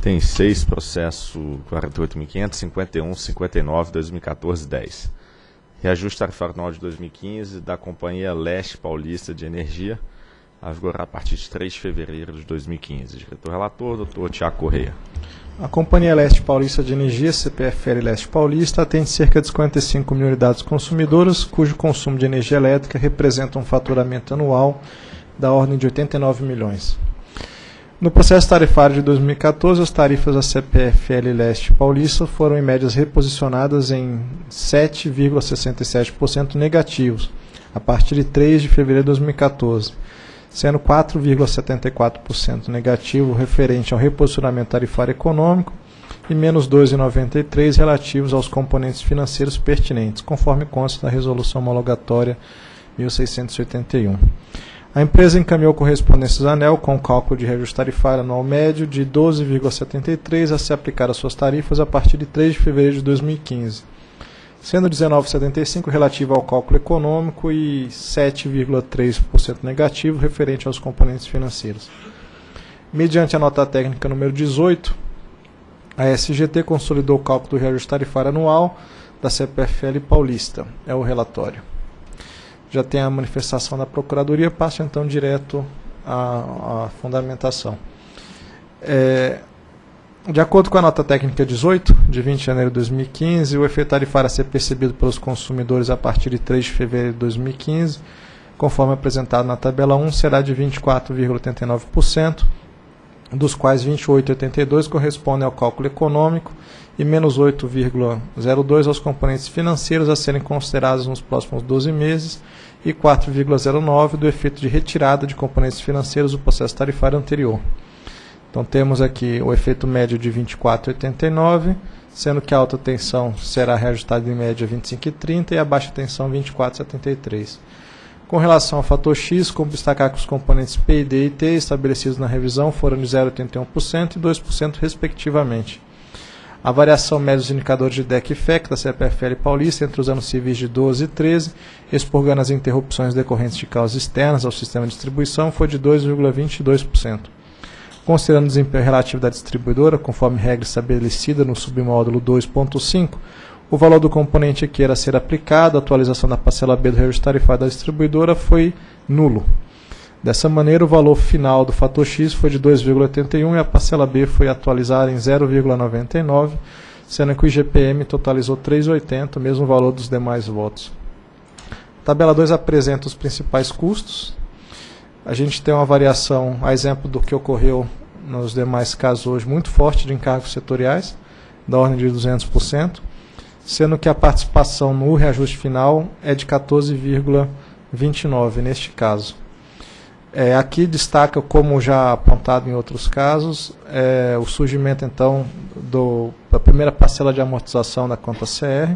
Tem seis processos 48.500, 51, 59, 2014, 10. Reajuste tarifário anual de 2015 da Companhia Leste Paulista de Energia, a vigorar a partir de 3 de fevereiro de 2015. Diretor relator, doutor Tiago Correia. A Companhia Leste Paulista de Energia, CPFL Leste Paulista, atende cerca de 55 mil unidades consumidoras, cujo consumo de energia elétrica representa um faturamento anual da ordem de 89 milhões. No processo tarifário de 2014, as tarifas da CPFL Leste Paulista foram em médias reposicionadas em 7,67% negativos, a partir de 3 de fevereiro de 2014, sendo 4,74% negativo referente ao reposicionamento tarifário econômico e menos 2,93% relativos aos componentes financeiros pertinentes, conforme consta da Resolução Homologatória 1681. A empresa encaminhou correspondências ANEL com cálculo de reajuste tarifário anual médio de 12,73 a se aplicar às suas tarifas a partir de 3 de fevereiro de 2015, sendo 19,75 relativo ao cálculo econômico e 7,3% negativo referente aos componentes financeiros. Mediante a nota técnica número 18, a SGT consolidou o cálculo do reajuste tarifário anual da CPFL Paulista. É o relatório já tem a manifestação da Procuradoria, passa então direto à, à fundamentação. É, de acordo com a nota técnica 18, de 20 de janeiro de 2015, o efeito tarifário a ser percebido pelos consumidores a partir de 3 de fevereiro de 2015, conforme apresentado na tabela 1, será de 24,89%, dos quais 28,82 correspondem ao cálculo econômico e menos 8,02 aos componentes financeiros a serem considerados nos próximos 12 meses e 4,09 do efeito de retirada de componentes financeiros do processo tarifário anterior. Então temos aqui o efeito médio de 24,89, sendo que a alta tensão será reajustada em média 25,30 e a baixa tensão 24,73. Com relação ao fator X, como destacar que os componentes P, D e T estabelecidos na revisão foram de 0,81% e 2% respectivamente. A variação média dos indicadores de DEC e FEC da CPFL Paulista entre os anos civis de 12 e 13, expurgando as interrupções decorrentes de causas externas ao sistema de distribuição, foi de 2,22%. Considerando o desempenho relativo da distribuidora, conforme regra estabelecida no submódulo 2.5, o valor do componente que era ser aplicado, a atualização da parcela B do reajuste tarifário da distribuidora foi nulo. Dessa maneira, o valor final do fator X foi de 2,81 e a parcela B foi atualizada em 0,99, sendo que o IGPM totalizou 3,80, o mesmo valor dos demais votos. A tabela 2 apresenta os principais custos. A gente tem uma variação, a exemplo do que ocorreu nos demais casos hoje, muito forte de encargos setoriais, da ordem de 200% sendo que a participação no reajuste final é de 14,29 neste caso. É, aqui destaca, como já apontado em outros casos, é, o surgimento então do, da primeira parcela de amortização da conta CR,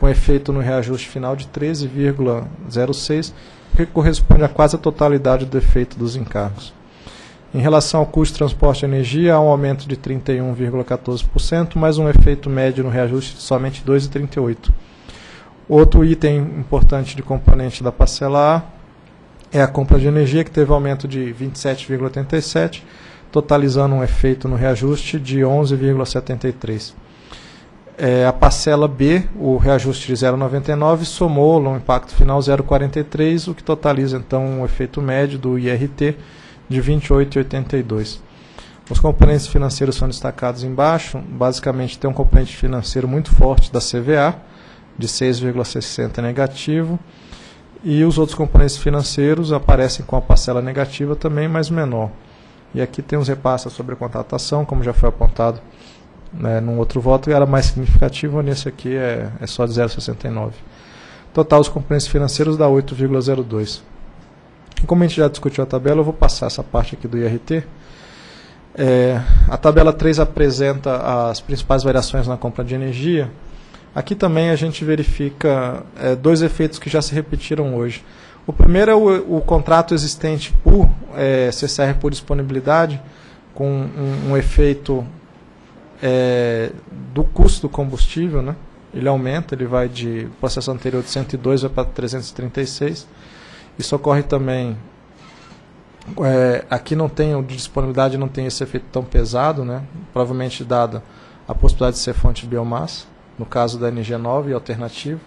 com efeito no reajuste final de 13,06, que corresponde a quase a totalidade do efeito dos encargos. Em relação ao custo de transporte de energia, há um aumento de 31,14%, mas um efeito médio no reajuste de somente 2,38%. Outro item importante de componente da parcela A é a compra de energia, que teve aumento de 27,87%, totalizando um efeito no reajuste de 11,73%. É, a parcela B, o reajuste de 0,99, somou no impacto final 0,43, o que totaliza então um efeito médio do IRT de 28,82. Os componentes financeiros são destacados embaixo. Basicamente, tem um componente financeiro muito forte da CVA, de 6,60 negativo. E os outros componentes financeiros aparecem com a parcela negativa também, mas menor. E aqui tem os repasses sobre a contratação, como já foi apontado né, num outro voto, era mais significativo, nesse aqui é, é só de 0,69. Total, os componentes financeiros dá 8,02. Como a gente já discutiu a tabela, eu vou passar essa parte aqui do IRT. É, a tabela 3 apresenta as principais variações na compra de energia. Aqui também a gente verifica é, dois efeitos que já se repetiram hoje. O primeiro é o, o contrato existente por é, CCR por disponibilidade, com um, um efeito é, do custo do combustível. Né? Ele aumenta, ele vai de processo anterior de 102 vai para 336. Isso ocorre também É, aqui não tem, de disponibilidade não tem esse efeito tão pesado, né? provavelmente dada a possibilidade de ser fonte de biomassa, no caso da energia nova e alternativa.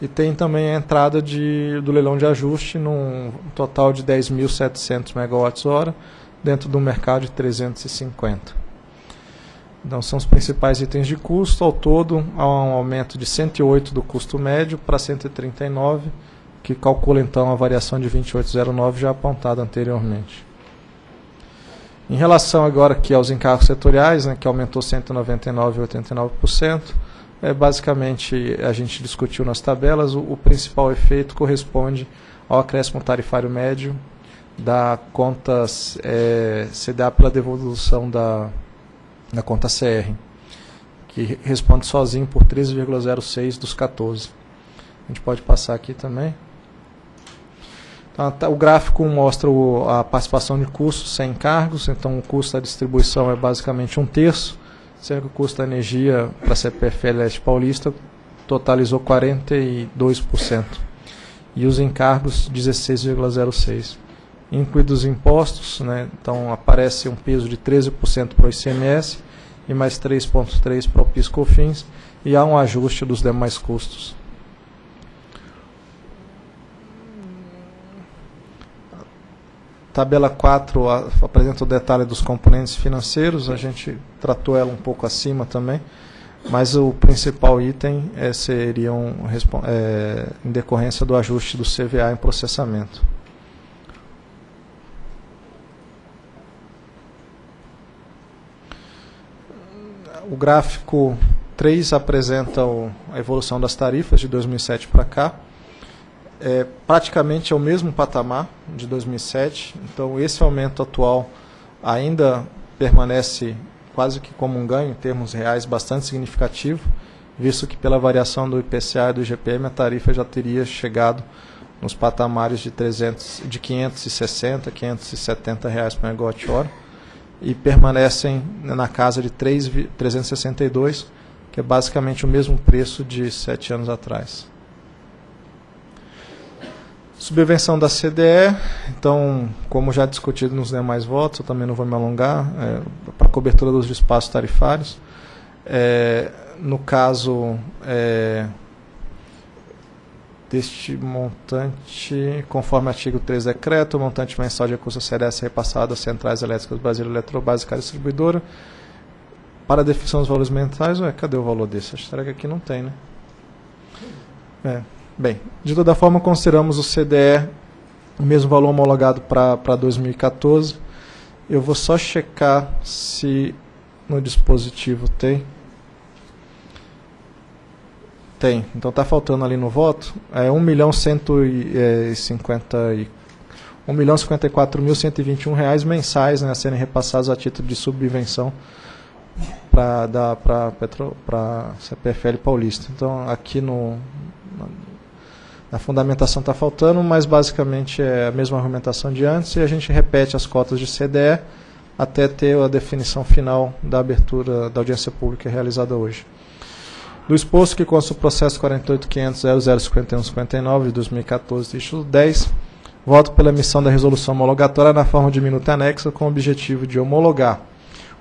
E tem também a entrada de, do leilão de ajuste num total de 10.700 MWh dentro do mercado de 350. Então são os principais itens de custo. Ao todo, há um aumento de 108 do custo médio para 139, que calcula então a variação de 28,09 já apontada anteriormente. Em relação agora aqui aos encargos setoriais, né, que aumentou 199,89%, é, basicamente, a gente discutiu nas tabelas, o, o, principal efeito corresponde ao acréscimo tarifário médio da conta é, CDA pela devolução da, da conta CR, que responde sozinho por 13,06 dos 14. A gente pode passar aqui também. Então, o gráfico mostra a participação de custos sem encargos, então o custo da distribuição é basicamente um terço, que o custo da energia para a CPFL Leste Paulista totalizou 42%, e os encargos 16,06%. Incluídos os impostos, né, então aparece um peso de 13% para o ICMS e mais 3,3% para o PIS/COFINS, e há um ajuste dos demais custos. Tabela 4 apresenta o detalhe dos componentes financeiros, a gente tratou ela um pouco acima também, mas o principal item é, seria um, é, em decorrência do ajuste do CVA em processamento. O gráfico 3 apresenta a evolução das tarifas de 2007 para cá é, praticamente é o mesmo patamar de 2007. Então, esse aumento atual ainda permanece quase que como um ganho em termos reais bastante significativo, visto que pela variação do IPCA e do IGPM a tarifa já teria chegado nos patamares de 300, de 560, 570 reais por megawatt-hora e permanecem na casa de 3, 362, que é basicamente o mesmo preço de sete anos atrás. Subvenção da CDE, então, como já discutido nos demais votos, eu também não vou me alongar, é, para cobertura dos espaços tarifários. É, no caso é, deste montante, conforme artigo 3 do decreto, o montante mensal de recursos CDS repassado às centrais elétricas Brasil Eletrobásica Distribuidora. Para definição dos valores mentais, ué, cadê o valor desse? Acho que aqui não tem, né? É. Bem, de toda forma, consideramos o CDE o mesmo valor homologado para 2014. Eu vou só checar se no dispositivo tem. Tem. Então está faltando ali no voto. É 1 milhão 150 e 1 milhão 54.121 reais mensais né, a serem repassados a título de subvenção para a CPFL Paulista. Então aqui no, a fundamentação está faltando, mas basicamente é a mesma argumentação de antes e a gente repete as cotas de CDE até ter a definição final da abertura da audiência pública realizada hoje. Do exposto que consta o processo 48.500.005159 de 2014, título 10, voto pela emissão da resolução homologatória na forma de minuta anexa com o objetivo de homologar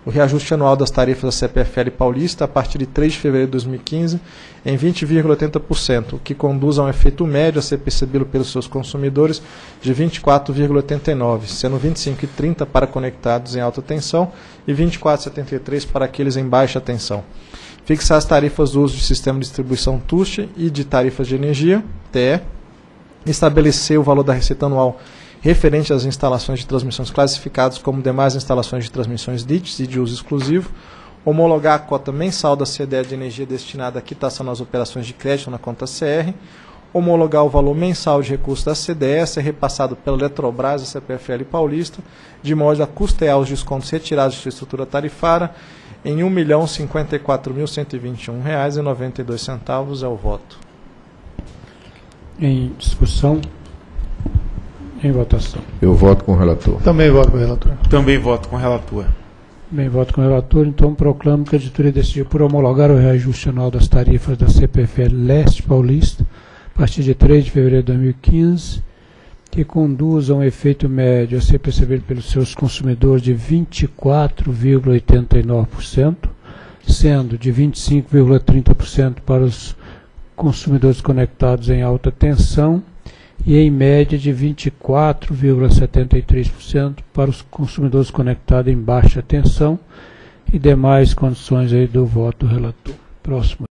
o reajuste anual das tarifas da CPFL Paulista a partir de 3 de fevereiro de 2015 em 20,80%, o que conduz a um efeito médio a ser percebido pelos seus consumidores de 24,89%, sendo 25,30% para conectados em alta tensão e 24,73% para aqueles em baixa tensão. Fixar as tarifas do uso de sistema de distribuição TUST e de tarifas de energia, TE, estabelecer o valor da receita anual referente às instalações de transmissões classificadas como demais instalações de transmissões DITs e de uso exclusivo, homologar a cota mensal da CDE de energia destinada à quitação nas operações de crédito na conta CR, homologar o valor mensal de recursos da CDE ser repassado pela Eletrobras e CPFL Paulista, de modo a custear os descontos retirados de sua estrutura tarifária em R$ 1.054.121,92 é o voto. Em discussão. Em votação. Eu voto com o relator. Também voto com o relator. Também voto com o relator. Bem, voto com o relator, então proclamo que a editoria decidiu por homologar o reajuste anual das tarifas da CPFL Leste Paulista a partir de 3 de fevereiro de 2015 que conduz a um efeito médio a ser percebido pelos seus consumidores de 24,89%, sendo de 25,30% para os consumidores conectados em alta tensão e em média de 24,73% para os consumidores conectados em baixa tensão e demais condições aí do voto relator. Próximo.